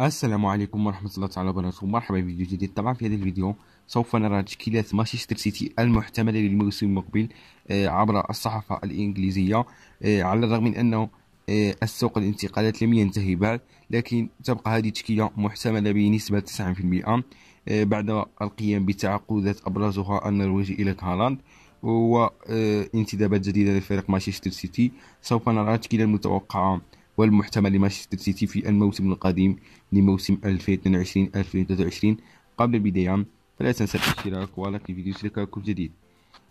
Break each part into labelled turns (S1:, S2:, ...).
S1: السلام عليكم ورحمة الله تعالى وبركاته. مرحبا بفيديو جديد. طبعا في هذا الفيديو سوف نرى تشكيلات مانشستر سيتي المحتملة للموسم المقبل آه، عبر الصحافة الإنجليزية آه، على الرغم من أنه آه، السوق الانتقالات لم ينتهي بعد لكن تبقى هذه التشكيلة محتملة بنسبة 9% بعد القيام بتعاقدات أبرزها النرويجي إلى هالاند وانتدابات جديدة لفريق مانشستر سيتي. سوف نرى التشكيلة المتوقعة والمحتمل لمانشستر سيتي في الموسم القادم لموسم 2022-2023 قبل البداية فلا تنسى الاشتراك ولايك الفيديو كل جديد.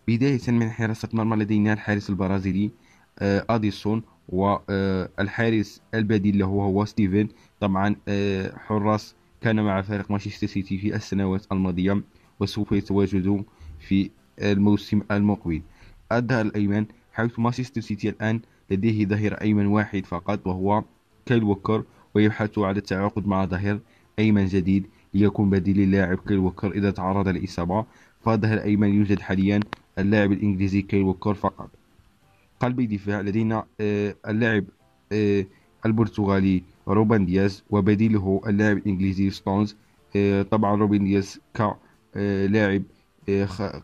S1: بداية من حراسة مرمى لدينا الحارس البرازيلي آه، إيدرسون والحارس البديل له هو ستيفن. طبعا آه، حراس كان مع فريق مانشستر سيتي في السنوات الماضية وسوف يتواجد في الموسم المقبل. الظهر الأيمن حيث مانشستر سيتي الآن لديه ظهير أيمن واحد فقط وهو كايل ووكر ويبحث على التعاقد مع ظهير أيمن جديد ليكون بديل للاعب كايل ووكر إذا تعرض للإصابة فظهر أيمن يوجد حاليا اللاعب الإنجليزي كايل ووكر فقط. قلب الدفاع لدينا آه، اللاعب آه، البرتغالي روبن دياز وبديله اللاعب الإنجليزي ستونز. آه، طبعا روبن دياز كلاعب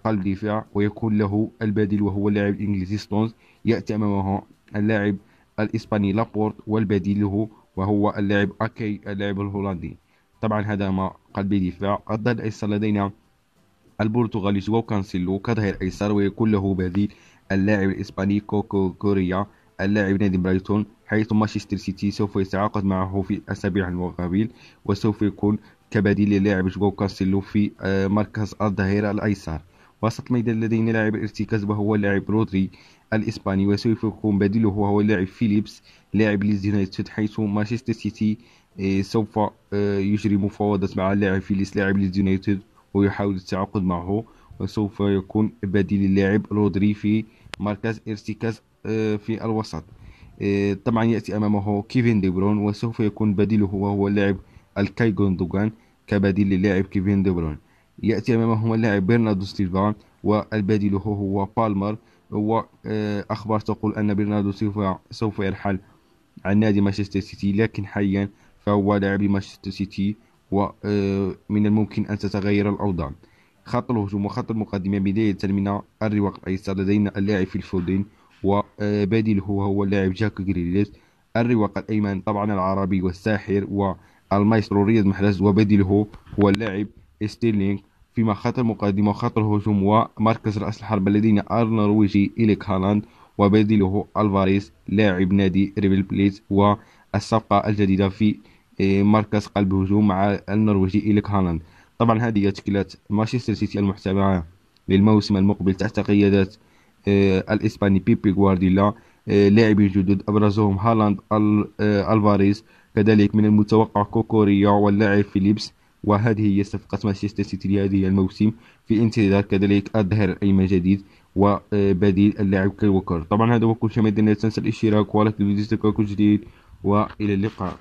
S1: قلب دفاع ويكون له البديل وهو اللاعب الإنجليزي ستونز. يأتي أمامه اللاعب الإسباني لابورت والبديل له وهو اللاعب أكي اللاعب الهولندي. طبعا هذا هما قلب دفاع الظهير الأيسر لدينا البرتغالي جواو كانسيلو كظهير أيسر ويكون له بديل. اللاعب الإسباني كوكوريا اللاعب نادي برايتون حيث مانشستر سيتي سوف يتعاقد معه في الأسابيع المقابل وسوف يكون كبديل للاعب جواو كانسيلو في آه، مركز الظهير الأيسر. وسط الميدان لدينا لاعب الارتكاز وهو اللاعب رودري الإسباني وسوف يكون بديله هو اللاعب فيليبس لاعب ليدز يونايتد حيث مانشستر سيتي آه، سوف آه، يجري مفاوضات مع اللاعب فيليبس لاعب ليدز يونايتد ويحاول التعاقد معه وسوف يكون بديل اللاعب رودري في مركز ارتكاز آه، في الوسط. طبعا يأتي أمامه كيفين دي بروين وسوف يكون بديله هو اللاعب إلكاي جوندوغان كبديل للاعب كيفين دي بروين يأتي أمامهم اللاعب برناردو سيلفا والبديل هو بالمر وأخبار تقول أن برناردو سيلفا سوف يرحل عن نادي مانشستر سيتي لكن حاليا فهو لاعب مانشستر سيتي ومن الممكن أن تتغير الأوضاع. خط الهجوم وخط المقدمة بداية من الرواق الأيسر لدينا اللاعب فيل فودين وبديله هو اللاعب جاك جريليش. الرواق الأيمن طبعا العربي والساحر والمايسترو رياض محرز وبديله هو اللاعب ستيرلينغ فيما خط المقدمة وخط الهجوم ومركز رأس الحربة لدينا النرويجي إرلينغ هالاند وبديله ألفاريز لاعب نادي ريفر بليت والصفقة الجديدة في آه، مركز قلب هجوم مع النرويجي إرلينغ هالاند. طبعا هذه تشكيلات مانشستر سيتي المحتملة للموسم المقبل تحت قيادة آه، الإسباني بيبي غوارديولا آه، لاعبين جدد أبرزهم هالاند ألفاريز كذلك من المتوقع كوكوريا واللاعب فيليبس وهذه هي صفقة مانشستر سيتي لهذه الموسم. في انتظار كذلك الظهير الأيمن جديد وبديل اللاعب كايل ووكر. طبعا هذا هو كل شيء. ما تنسى الاشتراك و like الفيديو كل جديد وإلى اللقاء.